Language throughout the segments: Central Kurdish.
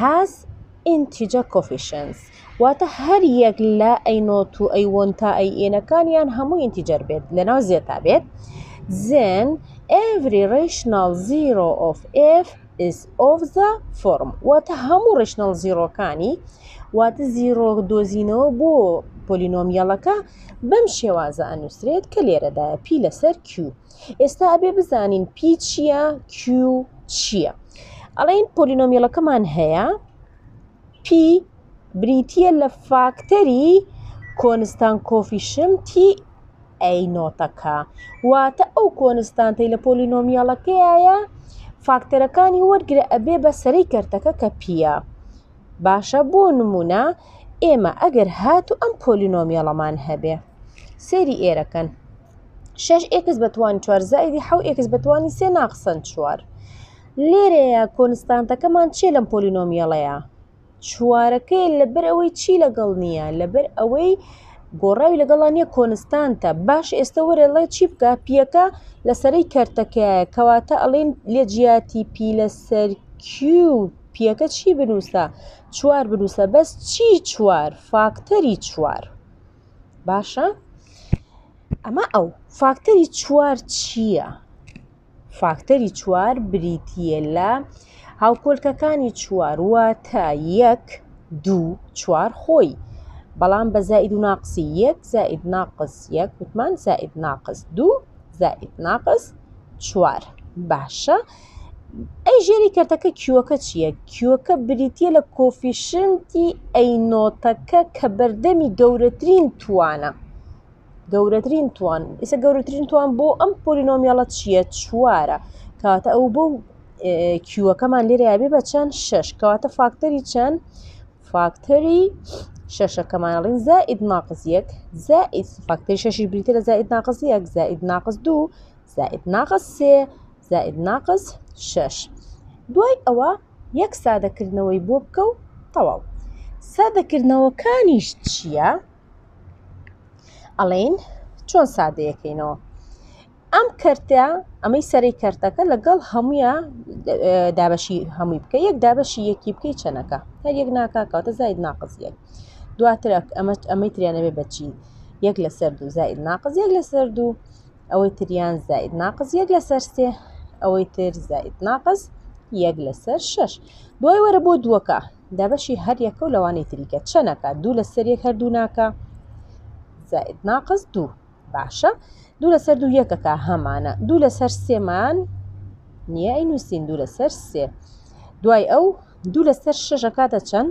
هاز ئینتیجە کۆفیشنس واتە هەر یەک لە ئەی نۆت و ئەی وۆن تا ئەی ئێنەکانیان هەموو ئینتیجەر بێت لەناو زێتا بێت زێن ئڤری ڕیشنال زیرۆ ئۆف ئف ئیس ئۆف زە فۆرم واتە هەموو ڕیشنال زیرۆکانی واتە زیرۆ دۆزینەوە بۆ پۆلینۆمیەڵەکە بەم شێوازە ئەنووسرێت کە لێرەدایە پی لەسەر کیوب ئێستا ئەبێ بزانین پی چییە کیو چییە ئەڵین پۆلینۆمیلەکەمان هەیە پی بریتە لە فاکتەری کۆنستان کۆفیشم تی ئەی نۆتەکە واتە ئەو کۆنستانتەی لە پۆلینۆمیاڵەکەیە فاکتەرەکانی وەرگرە ئەبێ بە سەری کەرتەکە کە پییە باشە بۆ نمونە ئێمە ئەگەر هات و ئەم پۆلینۆمیاڵەمان هەبێ سێری ئێرەکەن شش ئێکس بە توانی چوار زائیدی حەو ئێکس بە توانی سێ ناقسەن چوار لێرەیە کۆنستانتەکەمان چیە لەم پۆلینۆمیەڵەیە چوارەکەی لەبەر ئەوەی چی لەگەڵ نییە لەبەر ئەوەی گۆڕاوی لەگەڵا نییە کۆنستانتە باش ئێستا وەرەڵێ چی بکە پیەکە لەسەری کەرتەکەیە کەواتە ئەڵین لە جیاتی پی لەسەر کیو پیەکە چی بنووسە چوار بنووسە بەس چی چوار فاکتەری چوار. باشە ئەمە ئەو فاکتەری چوار چییە؟ فاکتەری چوار بریتە لە هاوکۆلکەکانی چوار واتە یەک دوو چوار خۆی بەڵام بە زائید و ناقسی یەک زائید ناقس یەک وتمان زائید ناقس دوو زائید ناقس چوار باشە ئەی ژێری کەرتەکە کیوەکە چییە؟ کیوەکە بریتییە لە کۆفیشنتی ئەی نۆتەکە کە بەردەمی گەورەترین توانە گەورەترین توان ئیسە گەورەترین توان بۆ ئەم پۆلینۆمیاڵە چییە چوارە کاتە ئەو بۆ کیوەکەمان لێرە یابێ بە چەند شش کاتە فاکتەری چەند فاکتەری شەشەکەمانڵین زائید ناقزیەک زائید فاکتەری شەشی بریتە لە زائید ناقزیەک زائید ناقز دوو زائید ناقز سێ زائد ناقص شەش دوای ئەوە یەک سادەکردنەوەی بۆ بکە و تەواو سادەکردنەوەکانیش چییە؟ ئەڵین چۆن سادەیەکەینەوە ئەم کەرتە ئەمەی سەری کەرتەکە لەگەڵ هەمویە دابەشی هەمووی بکە یەک دابەشی یەکی بکەی چەنەکە هەر یەک ناکاکەوتە زاید ناقزیەک دواتر ئەمە ئەمەی تریانەوێ بەچی یەک لەسەر دوو زاید ناقز یەک لەسەر دوو ئەوەی تریان زائد ناقص یەک لەسەر سێ ئەوەی تر زائد ناقص یەک لەسەر شش دوای وەرە بۆ دووەکە دابەشی هەر یەکە و لەوانەی تریکە چەنەکە دوو لەسەر یەک هەردوو ناکە زائد ناقص دوو باشە دوو لەسەر دوو یەکەکە هەمانە دوو لەسەر سێمان نییە ئەی نووسین دوو لەسەر سێ دوای ئەو دوو لەسەر شەشەکاتە چەند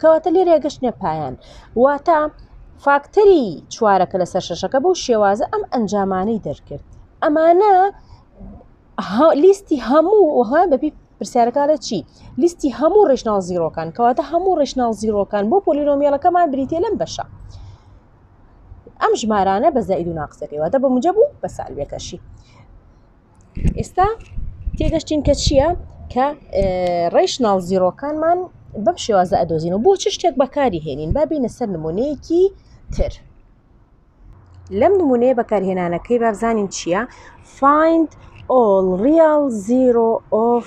کەواتە لێرە گەشتە پایان واتە فاکتەری چوارەکە لەسەر شەشەکە بەو شێوازە ئەم ئەنجامانەی دەرکرد ئەمانە لیستی هەموو وها بەبی پرسیارەکانە چی لیستی هەموو ڕێژناڵ زیرۆکان کەواتە هەموو ڕێژناڵ زیرۆکان بۆ پۆلیرۆمیێڵەکەمان بریتێ لەم بەشە ئەم ژمارانە بە زائید و ناقسەکەیواتە بە مجە بوو بە سالبەکەشی ئێستا تێگەشتین کە چییە کە ڕیشناڵ زیرۆکانمان بەم شێوازە ئەدۆزین و بۆ چ شتێک بەکاری هێنین بابینە سەر نمونەیەکی تر لەم نمونەیە بەکارهێنانەکەی بابزانین چییە find all real zero of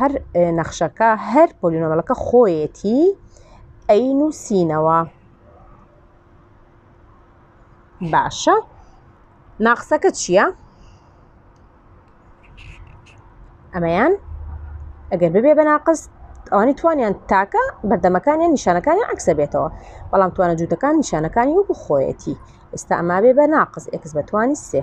هەر نەخشەکە هەر پۆلینۆمەلەکە خۆیەتی ئەی نووسینەوە باشە ناقسەکە چییە؟ ئەمەیان ئەگەر ببێ بە ناقس ئەوانی توانیان تاکە بەردەمەکانیان نیشانەکانی عکسە بێتەوە بەڵام توانە جووتەکان نیشانەکانی وەکو خۆیەتی ئێستا ئەما بێ بە ناقس ئەکس بەتوانی سێ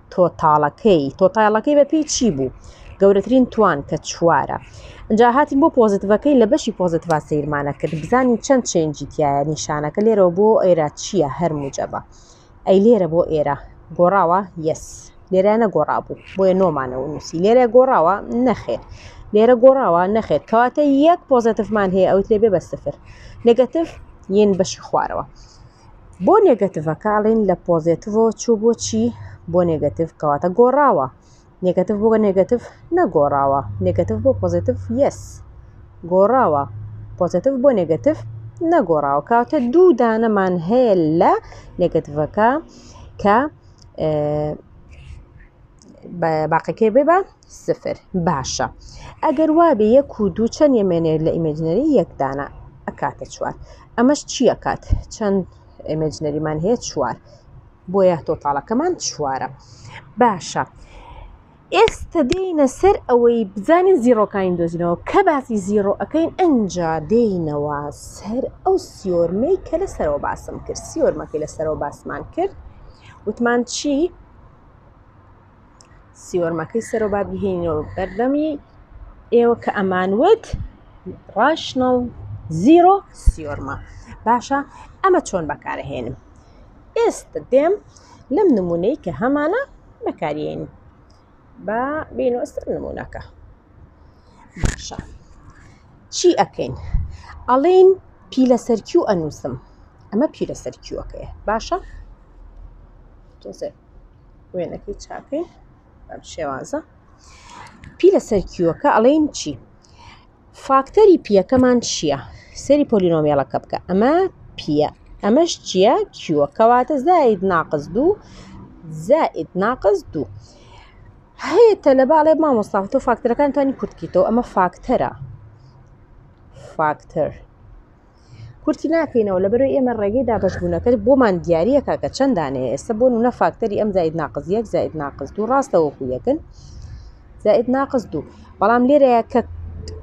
تۆتاڵەکەی تۆتاڵەکەی بە پێی چی بوو گەورەترین توان کە چوارە جا هاتین بۆ پۆزیتڤەکەی لە بەشی پۆزیتڤ سیرمانە کرد بزانین چەند چێنجی تایە نیشانەکە لێرەوە بۆ ئێرا چییە هەر موجەبە ئەی لێرە بۆ ئێرە گۆڕاوە یەس لێرە نەگۆڕا بوو بۆیە نۆمانەوە نووسی لێرە گۆڕاوە نەخێر لێرە گۆڕاوە نەخێت کەواتە یەک پۆزیتیفمان هەیە ئەوت لێ بێ بە سفر نگەتیف یەن بەشی خوارەوە بۆ نێگەتڤەکە ئەڵین لە پۆزێتڤۆ چوو بۆ چی بۆ نێگەتیڤ کەواتە گۆڕاوە نێگەتیڤ بۆ نێگەتیڤ نەگۆڕاوە نێگەتیڤ بۆ پۆزێتیڤ یەس گۆڕاوە پۆزێتیڤ بۆ نێگەتیڤ نەگۆڕاوە کاتە دوو دانەمان هەیە لە نێگەتڤەکە کە باقیەکەی بێ بە سفر باشە ئەگەر وابێ یەک و دوو چەند ئێمێنێر لە ئیمەجنەری یەکدانە ئەکاتە چوار ئەمەش چیەکات چەند ئێمەجنەریمان هەیە چوار بۆیە تۆتاڵەکەمان چوارە باشە ئێستا دێینە سەر ئەوەی بزانین زیڕۆکانی دۆزینەوە کە باسی زیڕۆ ئەەکەین ئەجا دێینەوە سەر ئەو سیۆرمەی کە لە سەرەوە باسم کرد سیۆرمەکەی لە سەرەوە باسمان کرد وتمان چی؟ سیۆرمەکەی سەرۆ با بهێنەوە بەردەمی ئێوە کە ئەمانوت ڕاشنڵ زیرۆ سیۆرمە باشە ئەمە چۆن بەکارهێنم ئێستا دێم لەم نمونەی کە هەمانە بەکارێن با بینەوە سەر نمونونەکە باشە چی ئەکەین ئەڵین پی لە سەرکی و ئەنووسم ئەمە پی لە سەرکیوەکەیە باشە تۆزێ وێنەکەی چاکەی بەم شێوازە پی لەسەر کیوەکە ئەڵێن چی فاکتەری پیەکەمان چییە سەری پۆلینۆمیێڵەکە بکە ئەمە پیە ئەمەش چییە کیوە کەواتە زاید ناقز دوو زائد ناقز دوو هەیە تەلەباڵێ مامۆستا تۆ فاکتەرەکان توانی کورتکیتەوە ئەمە فاکتەرە فاکتەر کورتی ناکەینەوە لەبەرو ئێمە ڕێگەی دابشبوونەکە بۆمان دیارریەکە کە چەندانەیە ئێستا بۆ نە فاکتەری ئەم زید ناقز یەک زید ناقز دوو ڕاستەوەکو یەکن زائید ناقز دوو بەڵام لێرەیە کە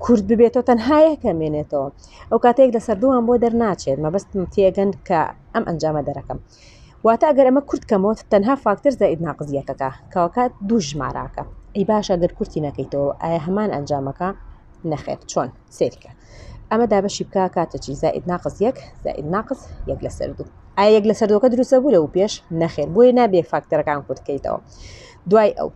کورد ببێتەوە تەنهایە کە مێنێتەوە ئەو کاتێک لە سەردووان بۆ دەرناچێت مەبەستم تێگەن کە ئەم ئەنجامە دەرەکەم واتە ئەگەر ئەمە کورت کەمەوە تەنها فاکتەر زائید ناقزیەکەکە کاوکات دوو ژماراکە ئەی باشە گەر کورتی نەکەیتەوە ئایا هەمان ئەنجامەکە نەخێت چۆن سێریکە ئەمە دابەشی بکە کاتە چی زائد ناقص یەک زائد ناقص یەک لە سەر دوو ئایا یەک لە سەر دووەکە دروستە بوو لە و پێش نەخێر بۆیە نابێ فاکتەرەکان کورتکەیتەوە دوای ئەو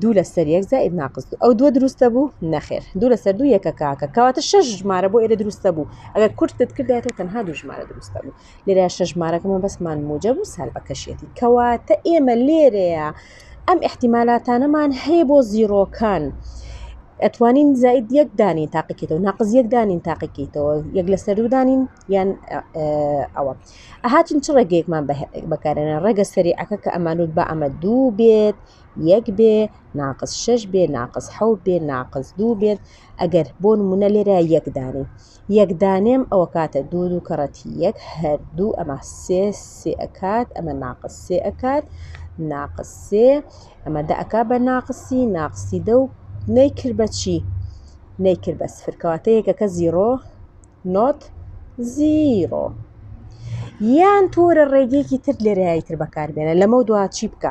دوو لە سەر یەک زائد ناقص دوو ئەو دووە دروستە بوو نەخێر دوو لە سەر دوو یەکە کاکە کەواتە شەش ژمارە بۆ ئێرە دروستە بوو ئەگەر کورتت کردایەوە تەنها دوو ژمارە دروستە بوو لێرە شەش ژمارەکە مەبەستمان موجەب و سالبەکەشیەتی کەواتە ئێمە لێرەیە ئەم احتیمالاتانەمان هەیە بۆ زیرۆکان. ئەتوانین زائید یەک دانین تاقیکەیتەوە ناقز یەک دانین تاقیکەیتەوە یەک لە سەر دوودانین یان ئەوە ئەهاچین چ ڕێگەیەکمان بەکارێنە ڕێگە سەریعەکە کە ئەمانوت بە ئەمە دوو بێت یەک بێ ناقز شش بێ ناقز حەوت بێ ناقز دوو بێت ئەگەر بۆ نمونە لێرە یەکدانین یەک دانێم ئەوەکاتە دوو دوو کەڕەتی یەک هەر دوو ئەمە سێ سێ ئەکات ئەمە ناقس سێ ئەکات ناقس سێ ئەمە دە ئەک بە ناقسی ناقسی دە و نەیکرد بە چی نەیکرد بە سفرکەواتە یەکەکە زیرۆ نۆت زیرۆ یان تۆرە ڕێگەیەکی تر لێرەیتر بەکاربێنە لەمە دو چی بکە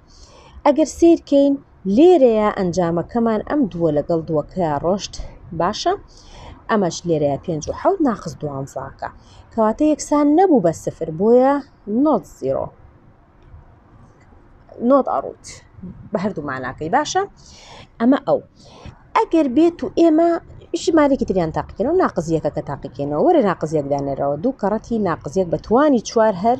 ئەگەر سیرکەین لێرەیە ئەنجامەکەمان ئەم دووە لەگەڵ دووەکە ڕۆشت باشە ئەمەش لێرەیە پێ و حەوت ناخست دوانزاکە کەواتە یەکسان نەبوو بە سفر بۆیە نۆت زیرۆ نۆت ئەڕوت بە هەردوو ماناکەی باشە ئەمە ئەو ئەگەر بێت و ئێمە ژمارێکی تریان تاقیکەن و ناقزیەکە کە تاقیکەینەوە وەرە ناقزیەکدانەرەوە دوو کەڕەتی ناقزیەک بە توانی چوار هەر